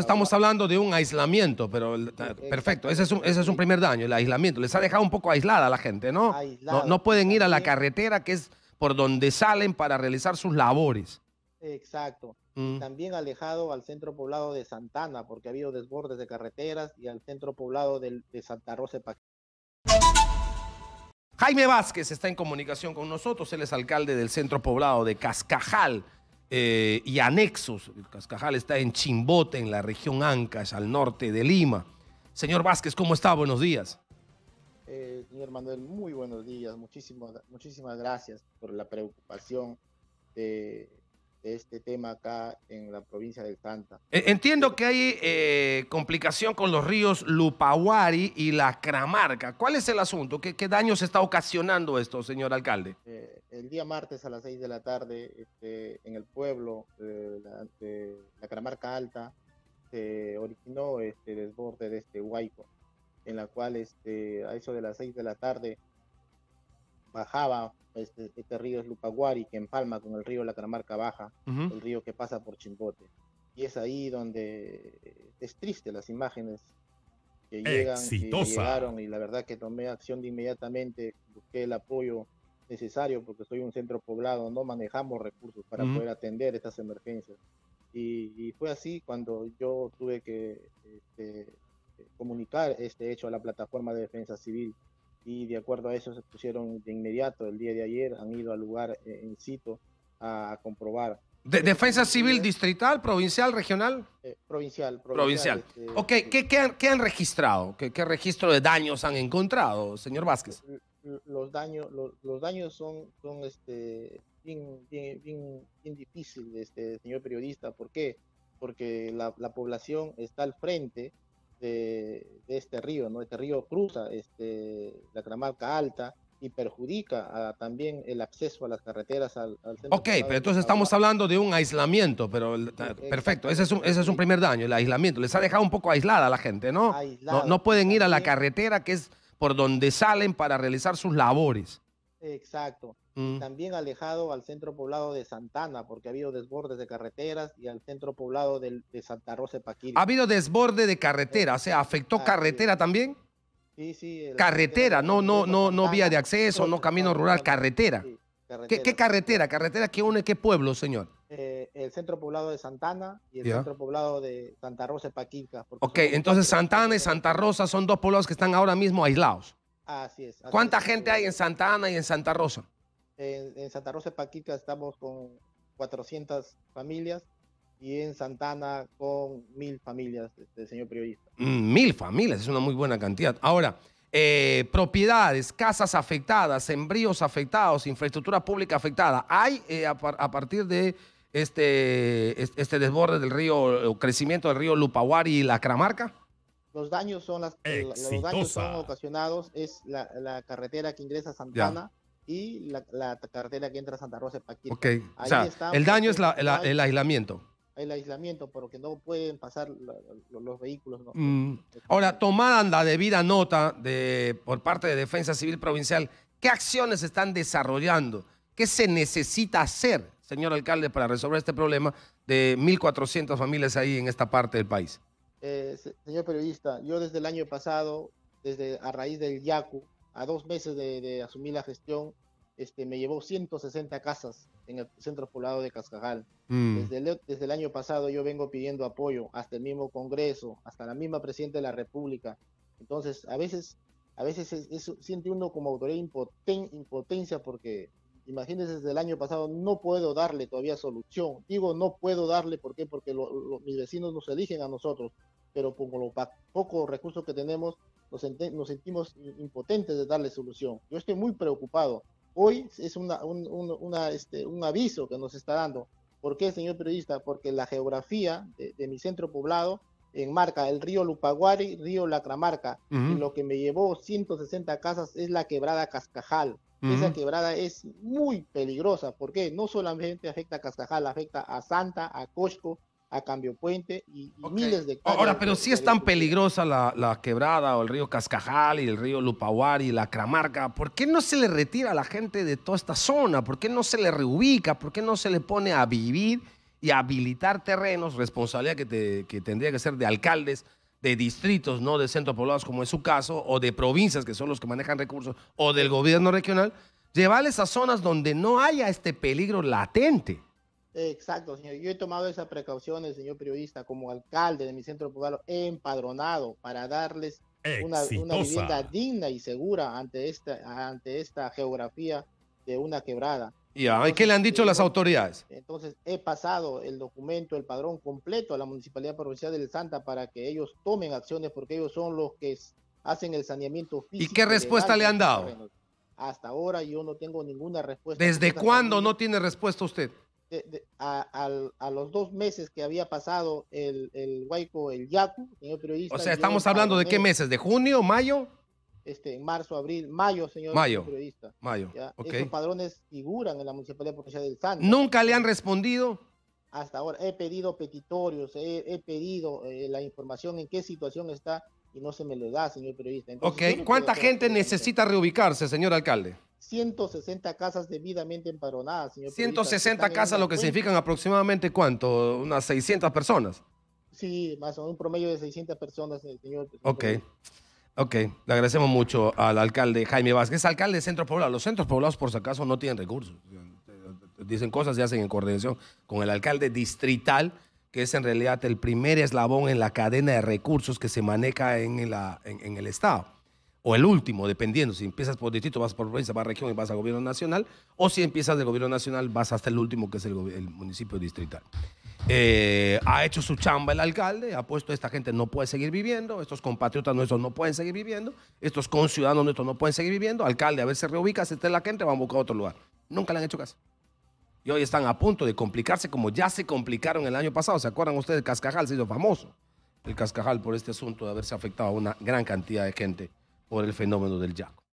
Estamos hablando de un aislamiento, pero el- perfecto, ese es, un, ese es un primer daño, el aislamiento. Les ha dejado un poco aislada a la gente, ¿no? No, no pueden ir a la carretera que es por donde salen para realizar sus labores. Exacto. Mm. También alejado al centro poblado de Santana, porque ha habido desbordes de carreteras, y al centro poblado de, Santa Rosa de. Jaime Vázquez está en comunicación con nosotros, él es alcalde del centro poblado de Cascajal eh, y anexos. Cascajal está en Chimbote, en la región Ancash, al norte de Lima. Señor Vázquez, ¿cómo está? Buenos días. Eh, señor Manuel, muy buenos días. Muchísimas, muchísimas gracias por la preocupación de, de este tema acá en la provincia del Santa. Eh, Entiendo que hay eh, complicación con los ríos Lupahuari y la Cramarca. ¿Cuál es el asunto? ¿Qué, qué daños está ocasionando esto, señor alcalde? Eh, el día martes a las 6 de la tarde, este, en el pueblo de la, de la Caramarca Alta, se originó este desborde de este Huayco, en la cual este, a eso de las 6 de la tarde bajaba este, este río es Lupaguari, que empalma con el río La Caramarca Baja, Ujú. el río que pasa por Chimbote. Y es ahí donde es triste las imágenes que llegan, que- que Exitosa. llegaron y la verdad que tomé acción de inmediatamente, busqué el apoyo necesario porque soy un centro poblado, no manejamos recursos para Ujú. poder atender estas emergencias. Y, y fue así cuando yo tuve que este, comunicar este hecho a la plataforma de defensa civil y de acuerdo a eso se pusieron de inmediato el día de ayer, han ido al lugar eh, en sitio a, a comprobar. De- ¿Defensa civil distrital, provincial, regional? Eh, provincial, Provincial. este, Ok, ¿qué, qué han, qué han registrado? ¿Qué, qué registro de daños han encontrado, señor Vázquez? los daños los, los daños son son este bien bien bien, bien difícil este señor periodista ¿por qué? porque la, la población está al frente de, de este río no este río cruza este la Cramarca Alta y perjudica a- también el acceso a las carreteras al, al centro Ok, pero entonces estamos hablando de un aislamiento, pero el- perfecto, ese es, un, ese es un primer daño, el aislamiento. Les ha dejado un poco aislada a la gente, ¿no? No, Aislada, no pueden ir a la carretera que es por donde salen para realizar sus labores. Exacto Mm. también alejado al centro poblado de Santana, porque ha habido desbordes de carreteras, y al centro poblado de Santa Rosa de Paquiri. Ha habido desborde de carretera, o sea, ¿afectó carretera también? Sí, sí, Carretera, no, no, no, no vía de acceso, no camino rural, carretera. sí, ¿Qué, qué carretera? ¿Carretera que une qué pueblo, señor? Eh, el centro poblado de Santana y el centro poblado de Santa Rosa de Paquilca. porque Ok, entonces Santana y. Santa Rosa son dos poblados que están ahora mismo aislados. Así es. así ¿Cuánta es. gente hay en Santa Ana y en Santa Rosa? En, en Santa Rosa de Paquilca estamos con 400 familias y en Santana con mil familias, este, señor periodista. Mm, Mil familias, es una muy buena cantidad. Ahora, eh, propiedades, casas afectadas, sembríos afectados, infraestructura pública afectada. ¿Hay eh, a, par- a partir de este, es- este desborde del río, o crecimiento del río Lupahuari y la Cramarca? Los daños son las la- los daños son ocasionados es la, la carretera que ingresa a Santana y la, la carretera que entra a Santa Rosa de Paquilca. Ok, o Ahí sea, está, el daño es la- el aislamiento. el aislamiento porque no pueden pasar los vehículos. ¿no? Mm. Ahora, tomada la debida nota de, por parte de Defensa Civil Provincial, ¿qué acciones están desarrollando? ¿Qué se necesita hacer, señor alcalde, para resolver este problema de 1.400 familias ahí en esta parte del país? Eh, se- señor periodista, yo desde el año pasado, desde a raíz del YACU, a dos meses de, de asumir la gestión, este, me llevó 160 casas en el centro poblado de Cascajal. Mm. Desde el, desde el año pasado yo vengo pidiendo apoyo hasta el mismo Congreso, hasta la misma Presidenta de la República. Entonces, a veces, a veces es- es- siente uno como autoridad impoten- impotencia porque, imagínense, desde el año pasado no puedo darle todavía solución. Digo, no puedo darle, ¿por qué? Porque lo- lo- mis vecinos nos eligen a nosotros, pero con los pocos recursos que tenemos, nos, ente- nos sentimos impotentes de darle solución. Yo estoy muy preocupado. Hoy es una, un, un- una, este, un aviso que nos está dando. ¿Por qué, señor periodista? Porque la geografía de, de mi centro poblado enmarca el río Lupaguari, río Lacramarca, Ujú. y lo que me llevó 160 casas es la quebrada Cascajal. Esa quebrada es muy peligrosa, porque no solamente afecta a Cascajal, afecta a Santa, a Cosco, a Cambio Puente y, y Ok. miles de Ahora, pero si de es tan peligrosa la, la quebrada o el río Cascajal y el río Lupahuari y la Cramarca, ¿por qué no se le retira a la gente de toda esta zona? ¿Por qué no se le reubica? ¿Por qué no se le pone a vivir y habilitar terrenos, responsabilidad que, te- que tendría que ser de alcaldes de distritos, no de centros poblados como es su caso, o de provincias que son los que manejan recursos, o del gobierno regional, llevarles a zonas donde no haya este peligro latente. Exacto, señor. Yo he tomado esas precauciones, señor periodista, como alcalde de mi centro poblado, he empadronado para darles una, una vivienda digna y segura ante esta, ante esta geografía de una quebrada. Ya, ¿y qué le han dicho las autoridades? Entonces, he pasado el documento, el padrón completo a la Municipalidad Provincial del Santa para que ellos tomen acciones porque ellos son los que hacen el saneamiento físico. qué respuesta le han dado? Hasta ahora yo no tengo ninguna respuesta. ¿Desde cuándo no tiene respuesta usted? de- de- a, los dos meses que había pasado el, el Yacu, señor periodista. O sea, estamos hablando de qué meses, ¿de junio, mayo? Este, en marzo, abril, mayo, señor Mayo. periodista. Mayo, ¿ya? ok. Esos padrones figuran en la Municipalidad Provincial del Santa. ¿Nunca le han respondido? Hasta ahora he pedido petitorios, he, he pedido eh, la información en qué situación está y no se me lo da, señor periodista. Entonces, Ok, ¿cuánta gente necesita reubicarse, señor alcalde? 160 casas debidamente empadronadas, señor periodista, que 160 están en casas, lo que significan aproximadamente cuánto, unas 600 personas. Sí, más o menos un promedio de 600 personas, eh, señor. señor Ok, periodista. Ok. Le agradecemos mucho al alcalde Jaime Vázquez, alcalde de centros poblados. Los centros poblados, por si acaso, no tienen recursos. Dicen cosas y hacen en coordinación con el alcalde distrital, que es en realidad el primer eslabón en la cadena de recursos que se maneja en, el Estado. O el último, dependiendo. Si empiezas por distrito, vas por provincia, vas a región y vas al gobierno nacional. O si empiezas del gobierno nacional, vas hasta el último, que es el municipio distrital. Eh, ha hecho su chamba el alcalde, ha puesto esta gente no puede seguir viviendo, estos compatriotas nuestros no pueden seguir viviendo, estos conciudadanos nuestros no pueden seguir viviendo. Alcalde, a ver, se reubica, si está la gente, van a buscar otro lugar. Nunca le han hecho caso. Y hoy están a punto de complicarse como ya se complicaron el año pasado. ¿Se acuerdan ustedes? Cascajal se hizo famoso. El Cascajal por este asunto de haberse afectado a una gran cantidad de gente por el fenómeno del Yaco.